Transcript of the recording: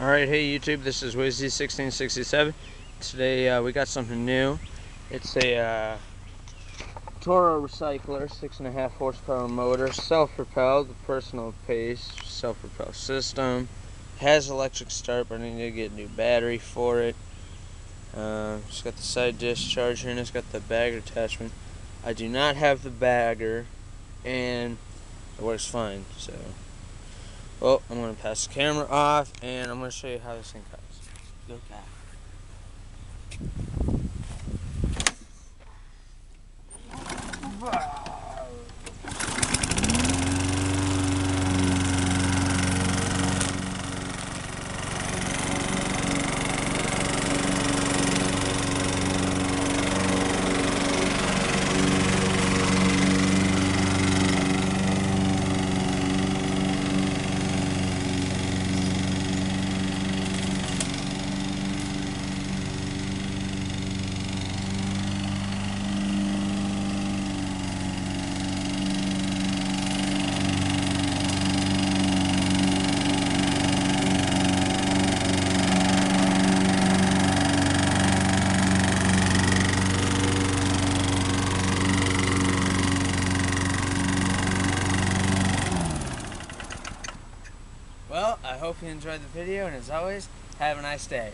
Alright, hey YouTube, this is Wizzi1667. Today uh, we got something new. It's a uh, Toro Recycler, 6.5 horsepower motor, self-propelled, personal pace, self-propel system. Has electric start, but I need to get a new battery for it. Uh, it's got the side discharger and it's got the bagger attachment. I do not have the bagger, and it works fine, so... Well, I'm going to pass the camera off and I'm going to show you how this thing cuts. Go back. Well, I hope you enjoyed the video, and as always, have a nice day.